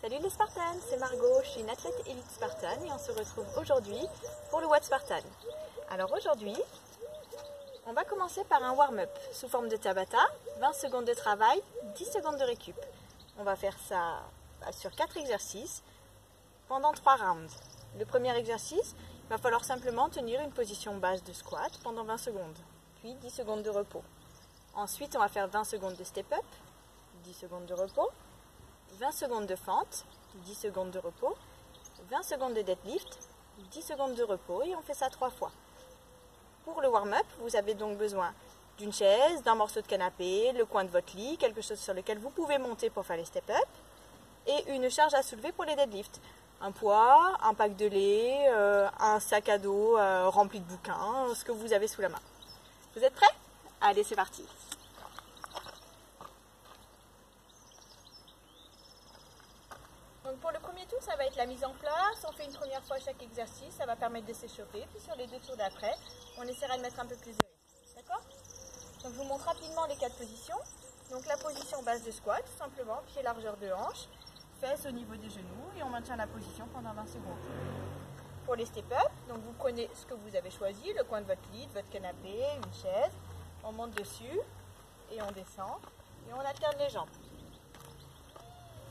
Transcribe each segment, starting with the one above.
Salut les Spartans, c'est Margot, je suis une athlète élite Spartan et on se retrouve aujourd'hui pour le Watt Spartan. Alors aujourd'hui, on va commencer par un warm-up sous forme de Tabata, 20 secondes de travail, 10 secondes de récup. On va faire ça bah, sur 4 exercices pendant 3 rounds. Le premier exercice, il va falloir simplement tenir une position basse de squat pendant 20 secondes, puis 10 secondes de repos. Ensuite, on va faire 20 secondes de step-up, 10 secondes de repos, 20 secondes de fente, 10 secondes de repos, 20 secondes de deadlift, 10 secondes de repos et on fait ça trois fois. Pour le warm-up, vous avez donc besoin d'une chaise, d'un morceau de canapé, le coin de votre lit, quelque chose sur lequel vous pouvez monter pour faire les step-up et une charge à soulever pour les deadlifts. Un poids, un pack de lait, euh, un sac à dos euh, rempli de bouquins, ce que vous avez sous la main. Vous êtes prêts? Allez, c'est parti. Donc pour le premier tour, ça va être la mise en place. On fait une première fois chaque exercice, ça va permettre de s'échauffer. Puis sur les deux tours d'après, on essaiera de mettre un peu plus de. D'accord? Donc je vous montre rapidement les quatre positions. Donc la position base de squat, tout simplement, pied largeur de hanche, fesses au niveau des genoux et on maintient la position pendant 20 secondes. Pour les step-up, donc vous prenez ce que vous avez choisi, le coin de votre lit, votre canapé, une chaise, on monte dessus et on descend et on alterne les jambes.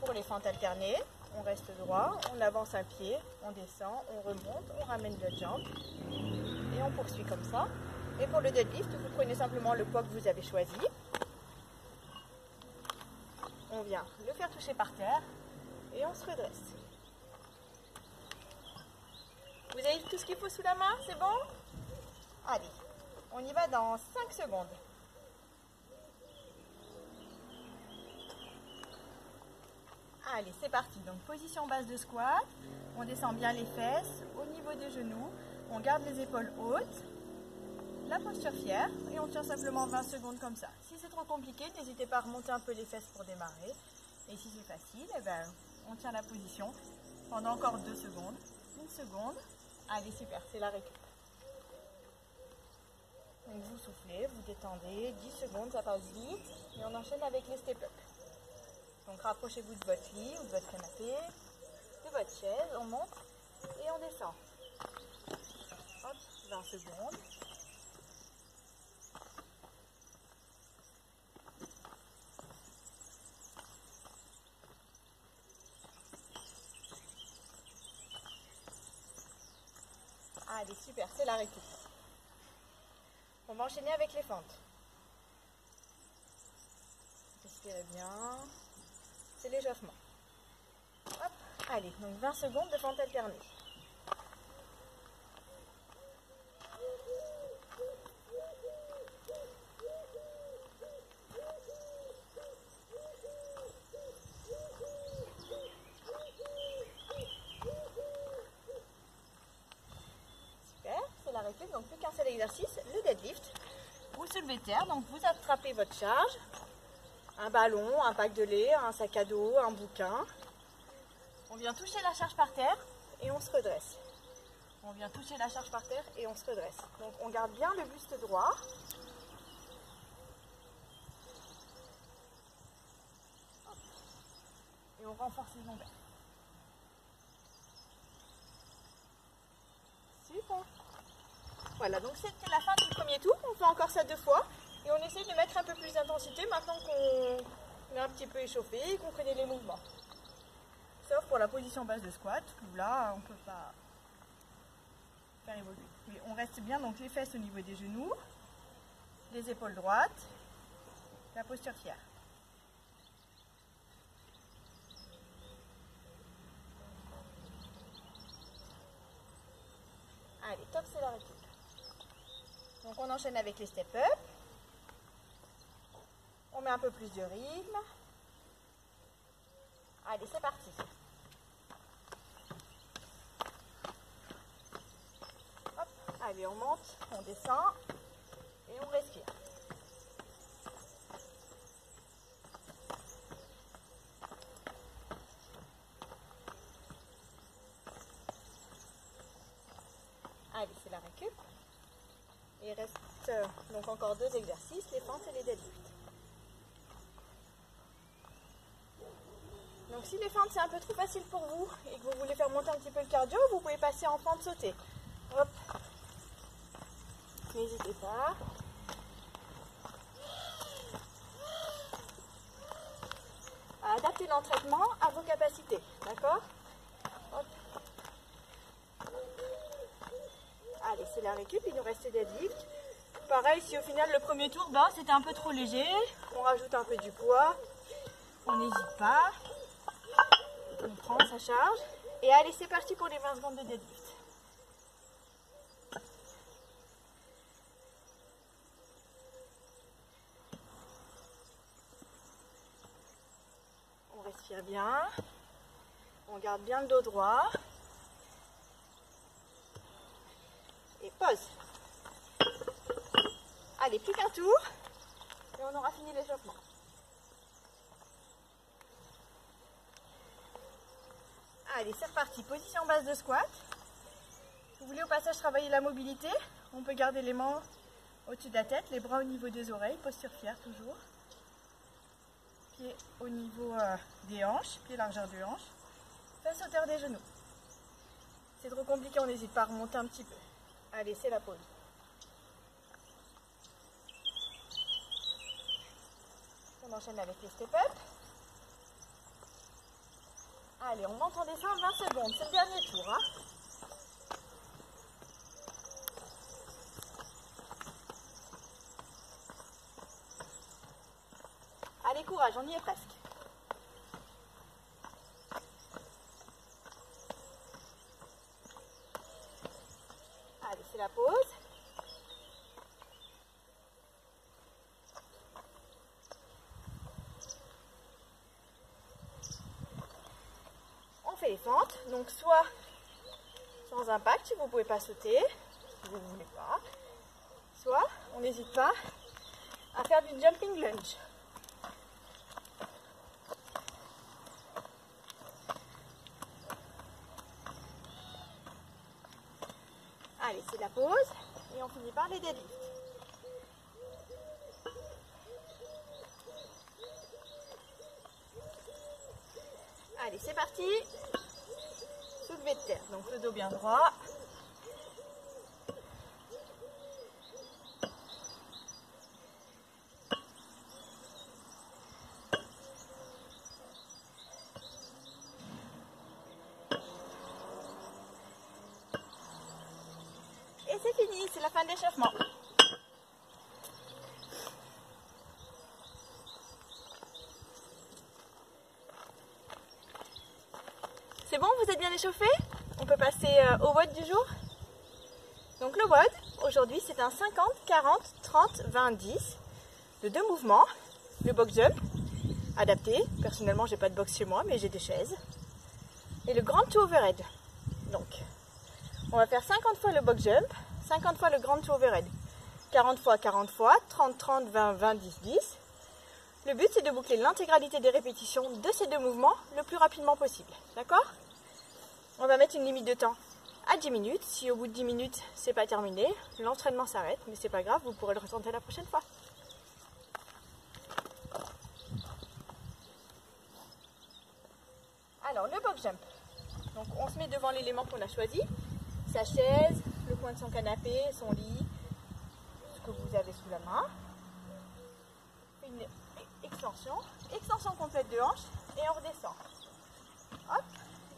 Pour les fentes alternées, on reste droit, on avance un pied, on descend, on remonte, on ramène notre jambe et on poursuit comme ça. Et pour le deadlift, vous prenez simplement le poids que vous avez choisi. On vient le faire toucher par terre et on se redresse. Vous avez tout ce qu'il faut sous la main, c'est bon? Allez, on y va dans 5 secondes. Allez, c'est parti. Donc, position basse de squat. On descend bien les fesses au niveau des genoux. On garde les épaules hautes. La posture fière. Et on tient simplement 20 secondes comme ça. Si c'est trop compliqué, n'hésitez pas à remonter un peu les fesses pour démarrer. Et si c'est facile, eh ben, on tient la position pendant encore 2 secondes. Une seconde. Allez, super, c'est la récup. Donc vous soufflez, vous détendez, 10 secondes, ça passe vite. Et on enchaîne avec les step-up. Donc rapprochez-vous de votre lit ou de votre canapé, de votre chaise, on monte et on descend. Hop, 20 secondes. Allez, super, c'est la récup. On va enchaîner avec les fentes. Respirez bien. C'est l'échauffement. Hop, allez, donc 20 secondes de fente alternée. Super, c'est la récup, donc plus qu'un seul exercice, le deadlift. Vous soulevez terre, donc vous attrapez votre charge, un ballon, un pack de lait, un sac à dos, un bouquin. On vient toucher la charge par terre et on se redresse. On vient toucher la charge par terre et on se redresse. Donc on garde bien le buste droit. Et on renforce les lombaires. Super. Voilà, donc c'était la fin du premier tour. On fait encore ça deux fois. Et on essaye de mettre un peu plus d'intensité maintenant qu'on est un petit peu échauffé et qu'on connaît les mouvements. Sauf pour la position basse de squat, où là, on ne peut pas faire évoluer. Mais on reste bien, donc les fesses au niveau des genoux, les épaules droites, la posture fière. Allez, top, c'est la récup. Donc on enchaîne avec les step-up. On met un peu plus de rythme. Allez, c'est parti. Allez, on monte, on descend et on respire. Allez, c'est la récup. Et il reste euh, donc encore deux exercices, les fentes et les deadlifts. Donc si les fentes c'est un peu trop facile pour vous et que vous voulez faire monter un petit peu le cardio, vous pouvez passer en fente sautée. Hop. N'hésitez pas. À adapter l'entraînement à vos capacités. D'accord? Allez, c'est la récup, il nous reste deadlift. Pareil, si au final le premier tour, ben, c'était un peu trop léger, on rajoute un peu du poids, on n'hésite pas, on prend sa charge. Et allez, c'est parti pour les 20 secondes de deadlift. On respire bien, on garde bien le dos droit. Et pause. Allez, plus qu'un tour et on aura fini l'échauffement. Allez, c'est reparti. Position basse de squat. Vous voulez au passage travailler la mobilité On peut garder les mains au-dessus de la tête, les bras au niveau des oreilles, posture fière toujours. Pieds au niveau euh, des hanches, pieds largeur de hanche. Face hauteur des genoux. C'est trop compliqué, on n'hésite pas à remonter un petit peu. Allez, c'est la pause. On enchaîne avec les step-up. Allez, on monte en descend 20 secondes. C'est le dernier tour. Hein Allez, courage, on y est presque. Donc soit sans impact, vous ne pouvez pas sauter, si vous ne voulez pas. Soit on n'hésite pas à faire du jumping lunge. Allez, c'est la pause et on finit par les deadlifts. Allez, c'est parti donc le dos bien droit. Et c'est fini, c'est la fin de l'échauffement. C'est bon, vous êtes bien échauffé On peut passer euh, au WOD du jour. Donc le WOD, aujourd'hui, c'est un 50, 40, 30, 20, 10 de deux mouvements. Le box jump, adapté. Personnellement, j'ai pas de box chez moi, mais j'ai des chaises. Et le grand to overhead. Donc, on va faire 50 fois le box jump, 50 fois le grand to overhead. 40 fois, 40 fois, 30, 30, 20, 20, 10, 10. Le but, c'est de boucler l'intégralité des répétitions de ces deux mouvements le plus rapidement possible. D'accord? On va mettre une limite de temps à 10 minutes. Si au bout de 10 minutes, c'est pas terminé, l'entraînement s'arrête, mais c'est pas grave, vous pourrez le retenter la prochaine fois. Alors, le box jump. Donc, on se met devant l'élément qu'on a choisi, sa chaise, le coin de son canapé, son lit, ce que vous avez sous la main. Une extension, extension complète de hanche et on redescend. Hop,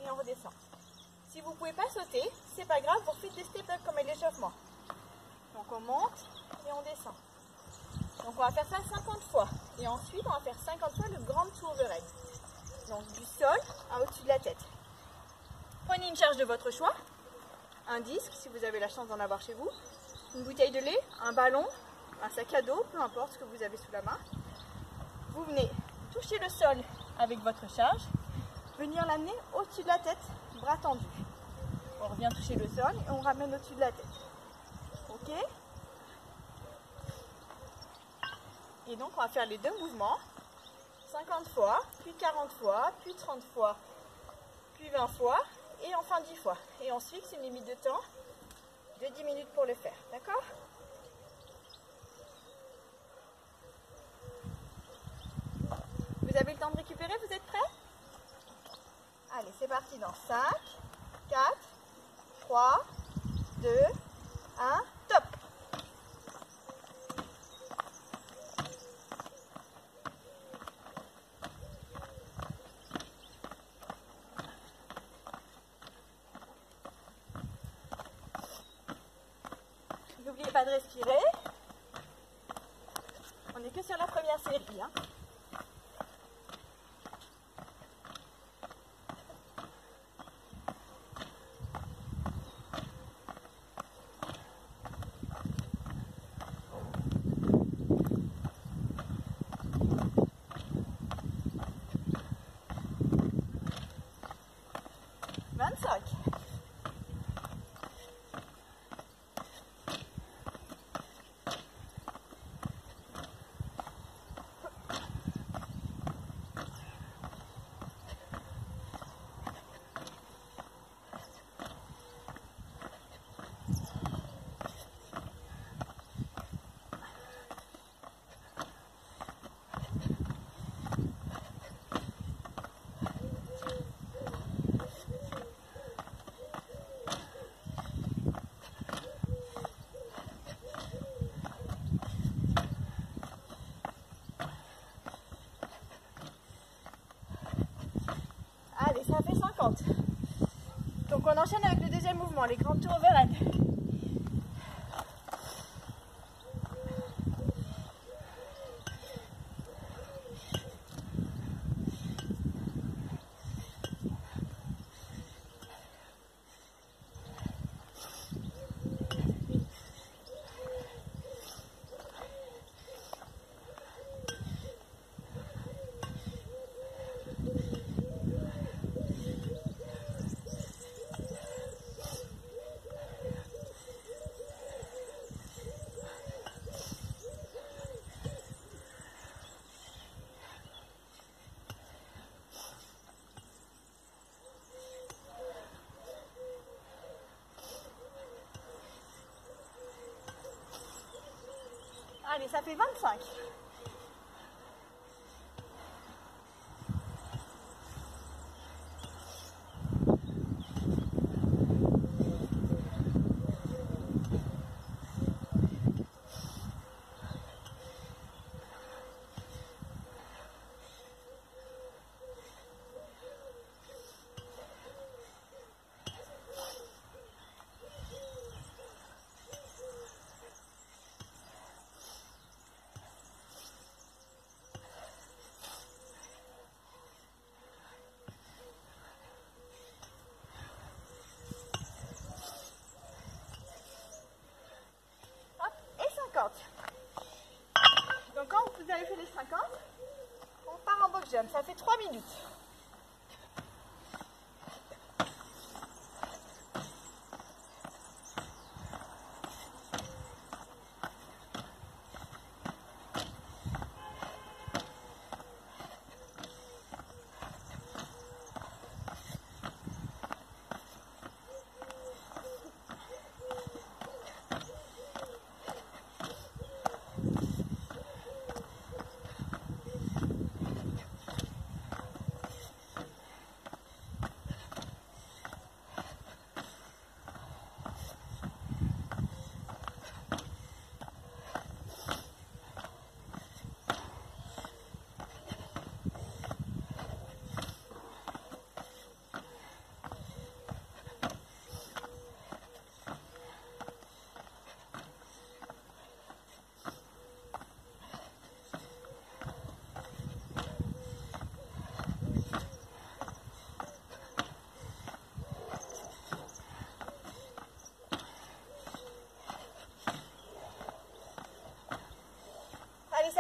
et on redescend. Si vous ne pouvez pas sauter, c'est pas grave, vous refaites des step-up comme l'échauffement. Donc on monte et on descend. Donc on va faire ça 50 fois. Et ensuite, on va faire 50 fois le grand tour overhead. Donc du sol à au-dessus de la tête. Prenez une charge de votre choix. Un disque, si vous avez la chance d'en avoir chez vous. Une bouteille de lait, un ballon, un sac à dos, peu importe ce que vous avez sous la main. Vous venez toucher le sol avec votre charge, venir l'amener au-dessus de la tête, bras tendus. On revient toucher le sol et on ramène au-dessus de la tête. Ok Et donc on va faire les deux mouvements, 50 fois, puis 40 fois, puis 30 fois, puis 20 fois, et enfin 10 fois. Et se fixe une limite de temps de 10 minutes pour le faire. D'accord Vous avez le temps de récupérer Vous êtes prêts parti dans 5, 4, 3, 2, 1, top N'oubliez pas de respirer. On n'est que sur la première série. Hein. Vingt-cinq. Allez, ça fait 50. Donc on enchaîne avec le deuxième mouvement, les grands tours overhead. Allez, ça fait 25. Hop, et 50. Donc quand vous avez fait les 50, on Ça fait 3 minutes.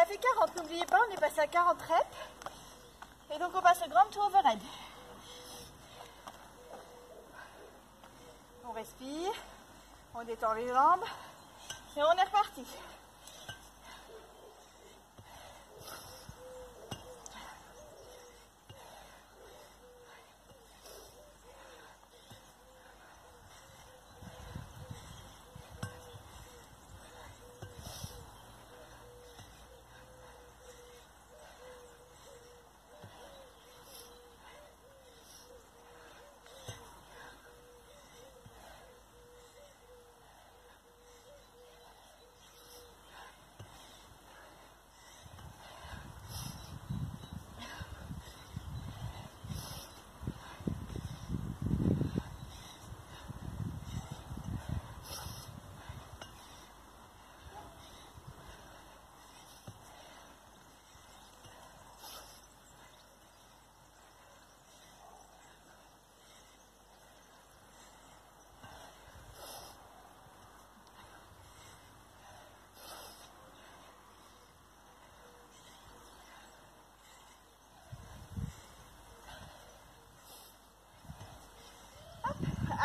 Ça fait 40. N'oubliez pas, on est passé à 40 reps. Et donc on passe au grand tour overhead. On respire, on détend les jambes et on est reparti.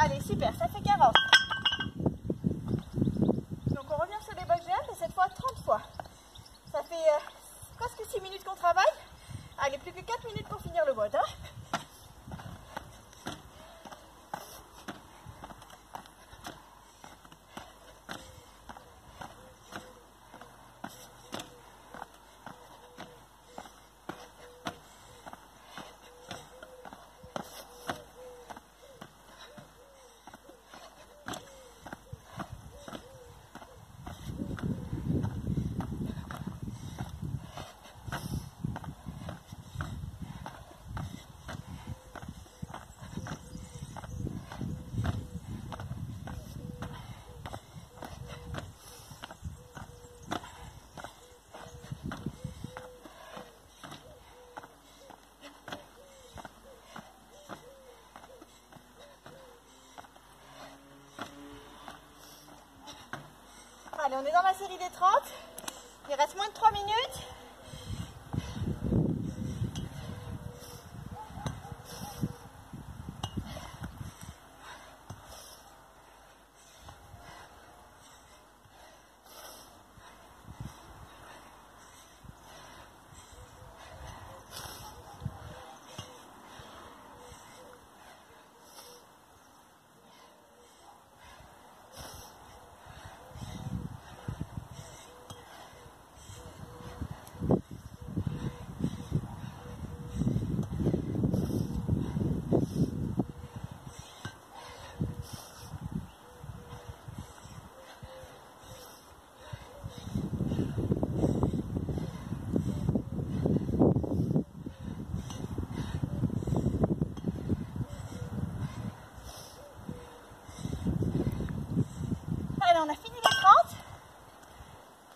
Allez, super, ça fait 40. Donc on revient sur les box géantes et cette fois 30 fois. Ça fait euh, presque 6 minutes qu'on travaille. Allez, plus que 4 minutes pour finir le boîte. Hein Allez, on est dans la série des 30. Il reste moins de 3 minutes. on a fini les 30.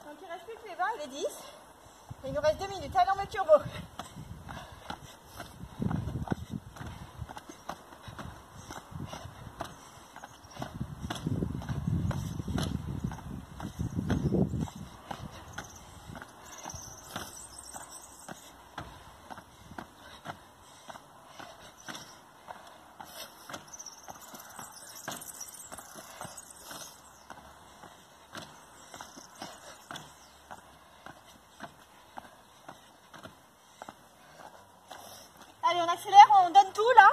Donc il reste plus que les 20 et les 10. Et il nous reste 2 minutes. Allez, On accélère, on donne tout là.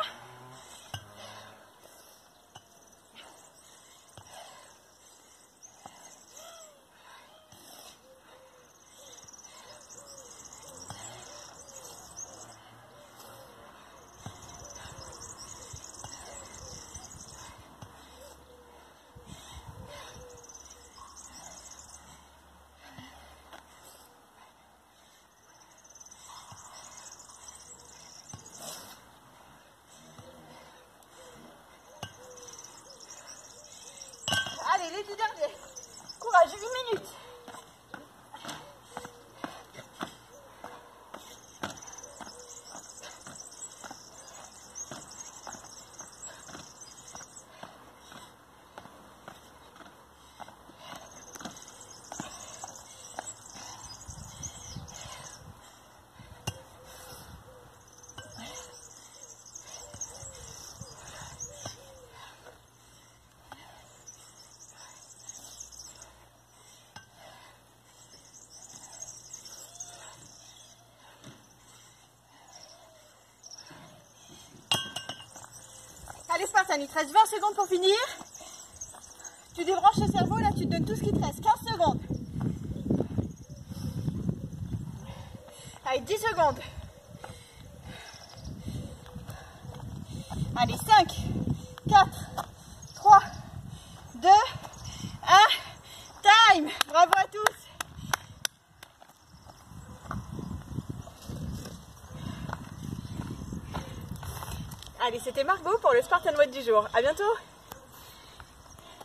Les deux derniers. Courage, une minute. Il te reste 20 secondes pour finir. Tu débranches le cerveau, là tu te donnes tout ce qui te reste. 15 secondes. Allez, 10 secondes. Allez, 5, 4, 3, 2, 1. Time Bravo à tous Allez, c'était Margot pour le Spartan Watt du jour. À bientôt